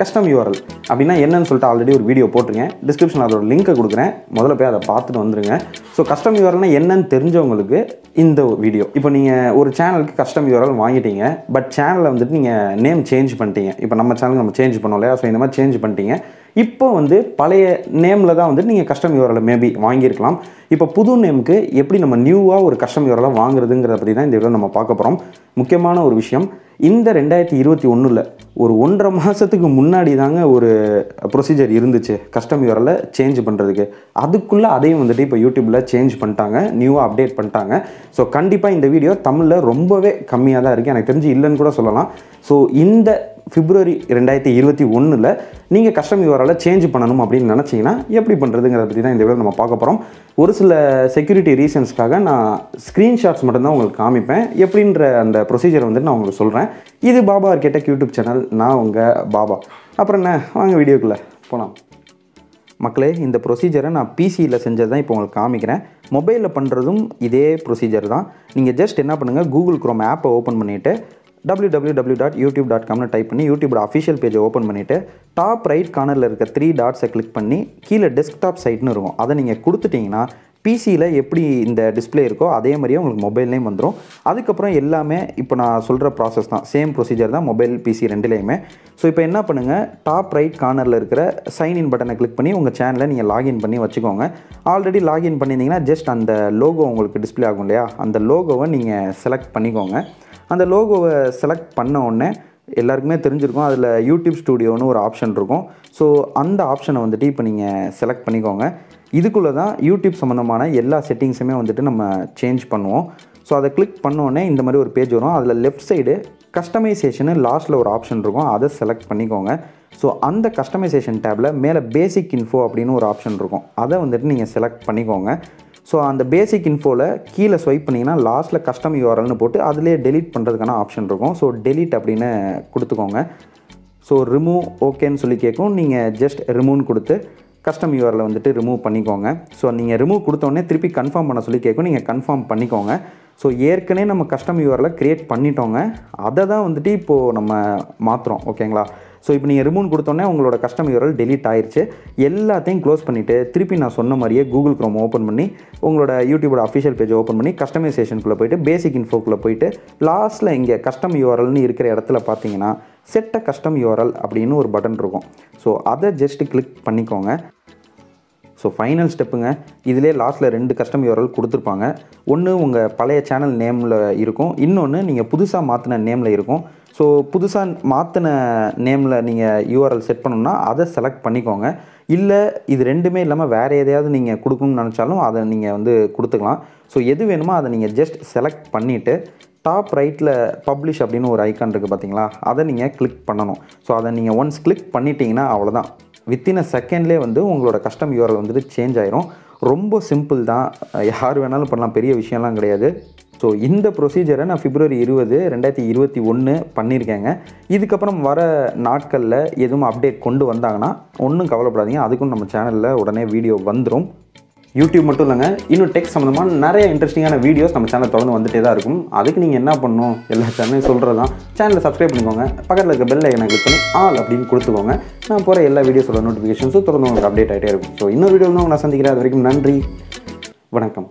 Custom URL அப்படின்னா என்னன்னு சொல்லிட்டு ஆல்ரெடி ஒரு வீடியோ போட்டிருக்கேன் டிஸ்கிரிப்ஷன் அதோட லிங்க்கை கொடுக்குறேன். முதல்ல போய் அதை பார்த்துட்டு வந்துருங்க. ஸோ கஸ்டம் யூஆர்எல்னா என்னன்னு தெரிஞ்சவங்களுக்கு இந்த வீடியோ இப்போ நீங்கள் ஒரு சேனலுக்கு கஸ்டம் யூஆர்எல் வாங்கிட்டீங்க. பட் சேனலை வந்துட்டு நீங்கள் நேம் சேஞ்ச் பண்ணிட்டீங்க. இப்போ நம்ம சேனலுக்கு நம்ம சேஞ்ச் பண்ணோம் இல்லையா? ஸோ இந்த மாதிரி சேஞ்ச் பண்ணிட்டீங்க. இப்போ வந்து பழைய நேமில் தான் வந்துட்டு நீங்கள் கஸ்டம் யூஆர்எல் மேபி வாங்கியிருக்கலாம். இப்போ புது நேமுக்கு எப்படி நம்ம நியூவாக ஒரு கஸ்டம் யூஆர்எல் வாங்குறதுங்கிறத பற்றி தான் இந்த வீடியோ நம்ம பார்க்க போகிறோம் முக்கியமான ஒரு விஷயம் இந்த ரெண்டாயிரத்தி இருபத்தி ஒன்றில் ஒரு ஒன்றரை மாதத்துக்கு முன்னாடி தாங்க ஒரு ப்ரொசீஜர் இருந்துச்சு கஸ்டம் யூஆர்எல்ல சேஞ்ச் பண்ணுறதுக்கு அதுக்குள்ளே அதையும் வந்துட்டு இப்போ யூடியூப்பில் சேஞ்ச் பண்ணிட்டாங்க நியூவாக அப்டேட் பண்ணிட்டாங்க. ஸோ கண்டிப்பாக இந்த வீடியோ தமிழில் ரொம்பவே கம்மியாக தான் இருக்குது எனக்கு தெரிஞ்சு இல்லைன்னு கூட சொல்லலாம். ஸோ இந்த பிப்ரவரி ரெண்டாயிரத்தி இருபத்தி ஒன்றில் நீங்கள் கஸ்டம் யூஆர்எல்ல சேஞ்ச் பண்ணணும் அப்படின்னு நினச்சிங்கன்னா எப்படி பண்ணுறதுங்கிறத பற்றி தான் இந்த வீடியோ நம்ம பார்க்க போகிறோம் ஒரு சில செக்யூரிட்டி ரீசன்ஸ்க்காக நான் ஸ்க்ரீன்ஷாட்ஸ் மட்டும்தான் உங்களுக்கு காமிப்பேன். எப்படின்ற அந்த ப்ரொசீஜர் வந்துட்டு நான் உங்களுக்கு சொல்கிறேன் இது பாபா ஆர்கேட்டக் யூடியூப் சேனல் நான் உங்கள் பாபா. அப்புறம் என்ன? வாங்க வீடியோக்குள்ளே போகலாம் மக்களே இந்த ப்ரொசீஜரை நான் பிசியில் செஞ்சது தான் இப்போ உங்களுக்கு காமிக்கிறேன். மொபைலில் பண்ணுறதும் இதே ப்ரொசீஜர் தான். நீங்கள் ஜஸ்ட் என்ன பண்ணுங்கள் கூகுள் குரோம் ஆப்பை ஓப்பன் பண்ணிவிட்டு W W W dot YouTube dot காம்னு type பண்ணி யூடியூபோட அஃபிஷியல் பேஜை ஓப்பன் பண்ணிவிட்டு டாப் ரைட் கார்னரில் இருக்க த்ரீ டாட்ஸை கிளிக் பண்ணி கீழே டெஸ்க்டாப் சைட்னு இருக்கும். அதை நீங்கள் கொடுத்துட்டிங்கன்னா பிசியில் எப்படி இந்த டிஸ்பிளே இருக்கோ அதே மாதிரியே உங்களுக்கு மொபைல்லையும் வந்துடும் அதுக்கப்புறம் எல்லாமே இப்போ நான் சொல்கிற ப்ராசஸ் தான். சேம் ப்ரொசீஜர் தான் மொபைல் பிசி ரெண்டுலேயுமே. ஸோ இப்போ என்ன பண்ணுங்கள் டாப் ரைட் கார்னரில் இருக்கிற சைன் இன் பட்டனை கிளிக் பண்ணி உங்கள் சேனலை நீங்கள் லாகின் பண்ணி வச்சுக்கோங்க. ஆல்ரெடி லாகின் பண்ணியிருந்தீங்கன்னா ஜஸ்ட் அந்த லோகோ உங்களுக்கு டிஸ்ப்ளே ஆகும் இல்லையா? அந்த லோகோவை நீங்கள் செலக்ட் பண்ணிக்கோங்க. அந்த லோகோவை செலக்ட் பண்ண உடனே எல்லாருக்குமே தெரிஞ்சிருக்கும். அதில் யூடியூப் ஸ்டூடியோன்னு ஒரு ஆப்ஷன் இருக்கும். ஸோ அந்த ஆப்ஷனை வந்துட்டு இப்போ நீங்கள் செலக்ட் பண்ணிக்கோங்க. இதுக்குள்ளே தான் யூடியூப் சம்மந்தமான எல்லா செட்டிங்ஸுமே வந்துட்டு நம்ம சேஞ்ச் பண்ணுவோம். ஸோ அதை கிளிக் பண்ணோடனே இந்த மாதிரி ஒரு பேஜ் வரும். அதில் லெஃப்ட் சைடு கஸ்டமைசேஷனு லாஸ்ட்டில் ஒரு ஆப்ஷன் இருக்கும். அதை செலக்ட் பண்ணிக்கோங்க. ஸோ அந்த கஸ்டமைசேஷன் டேப்பில் மேலே பேசிக் இன்ஃபோ அப்படின்னு ஒரு ஆப்ஷன் இருக்கும். அதை வந்துட்டு நீங்கள் செலக்ட் பண்ணிக்கோங்க. ஸோ அந்த பேசிக் இன்ஃபோவில் கீழே ஸ்வைப் பண்ணிங்கன்னா லாஸ்ட்டில் கஸ்டம் யூஆர்எல்னு போட்டு அதிலே டெலிட் பண்ணுறதுக்கான ஆப்ஷன் இருக்கும். ஸோ டெலிட் அப்படின்னு கொடுத்துக்கோங்க. ஸோ ரிமூவ் ஓகேன்னு சொல்லி கேட்கும். நீங்கள் ஜஸ்ட் ரிமூவ்னு கொடுத்து கஸ்டம் யூஆரில் வந்துட்டு ரிமூவ் பண்ணிக்கோங்க. ஸோ நீங்கள் ரிமூவ் கொடுத்தோடனே திருப்பி கன்ஃபார்ம் பண்ண சொல்லி கேட்கும். நீங்கள் கன்ஃபார்ம் பண்ணிக்கோங்க. ஸோ ஏற்கனவே நம்ம கஸ்டம் யூஆரில் க்ரியேட் பண்ணிட்டோங்க. அதை தான் வந்துட்டு இப்போது நம்ம மாற்றுறோம் ஓகேங்களா ஸோ இப்போ நீங்கள் ரிமூவ் கொடுத்தோன்னே உங்களோட கஸ்டம் யூரல் டெலீட் ஆயிடுச்சு எல்லாத்தையும் க்ளோஸ் பண்ணிவிட்டு திருப்பி நான் சொன்ன மாதிரியே கூகுள் க்ரோம் ஓப்பன் பண்ணி உங்களோட யூடியூபோட அஃபிஷியல் பேஜ் ஓப்பன் பண்ணி கஸ்டமைசேஷனுக்குள்ளே போயிட்டு பேசிக் இன்ஃபோக்குள்ளே போயிட்டு லாஸ்ட்டில் இங்கே கஸ்டம் யூஆர்எல்னு இருக்கிற இடத்துல பார்த்தீங்கன்னா செட்ட கஸ்டம் யூஆர்எல் அப்படின்னு ஒரு பட்டன் இருக்கும். ஸோ அதை ஜஸ்ட்டு கிளிக் பண்ணிக்கோங்க. ஸோ ஃபைனல் ஸ்டெப்புங்க இதிலே லாஸ்ட்டில் ரெண்டு கஸ்டம் யூஆர்எல் கொடுத்துருப்பாங்க. ஒன்று உங்கள் பழைய சேனல் நேமில் இருக்கும். இன்னொன்று நீங்கள் புதுசாக மாற்றின நேமில் இருக்கும். ஸோ புதுசாக மாற்றின நேமில் நீங்கள் யூஆர்எல் செட் பண்ணணும்னா அதை செலக்ட் பண்ணிக்கோங்க. இல்லை இது ரெண்டுமே இல்லாமல் வேறு எதையாவது நீங்கள் கொடுக்கணும்னு நினச்சாலும் அதை நீங்கள் வந்து கொடுத்துக்கலாம். ஸோ எது வேணுமோ அதை நீங்கள் ஜஸ்ட் செலக்ட் பண்ணிவிட்டு டாப் ரைட்டில் பப்ளிஷ் அப்படின்னு ஒரு ஐக்கான் இருக்குது பார்த்தீங்களா அதை நீங்கள் கிளிக் பண்ணணும். ஸோ அதை நீங்கள் ஒன்ஸ் கிளிக் பண்ணிட்டீங்கன்னா அவ்வளோதான் வித்தின் அ செகண்ட்லேயே வந்து உங்களோட கஸ்டம் யூஆர்எல் வந்துட்டு சேஞ்ச் ஆயிரும். ரொம்ப சிம்பிள் தான். யார் வேணாலும் பண்ணலாம். பெரிய விஷயம்லாம் கிடையாது. ஸோ இந்த ப்ரொசீஜரை நான் பிப்ரவரி இருபது ரெண்டாயிரத்தி இருபத்தி ஒன்று பண்ணியிருக்கேங்க. இதுக்கப்புறம் வர நாட்களில் எதுவும் அப்டேட் கொண்டு வந்தாங்கன்னா ஒன்றும் கவலைப்படாதீங்க. அதுக்கும் நம்ம சேனலில் உடனே வீடியோ வந்துடும் யூடியூப் மட்டும் இல்லைங்க இன்னும் டெக் சம்மந்தமான நிறைய இன்ட்ரெஸ்டிங்கான வீடியோஸ் நம்ம சேனல் தொடர்ந்து வந்துட்டே தான் இருக்கும். அதுக்கு நீங்கள் என்ன பண்ணணும்? எல்லா சேனலையும் சொல்கிறது தான் சேனலை சப்ஸ்கிரைப் பண்ணிக்கோங்க. பக்கத்தில் இருக்க பெல் ஐக்கனை கிளிக் பண்ணி ஆல் அப்படின்னு கொடுத்துக்கோங்க. நான் போகிற எல்லா வீடியோஸோட நோட்டிஃபிகேஷன்ஸும் தொடர்ந்து உங்களுக்கு அப்டேட் ஆகிட்டே இருக்கும். ஸோ இன்னொரு வீடியோ நான் சந்திக்கிறேன். அது வரைக்கும் நன்றி. வணக்கம்.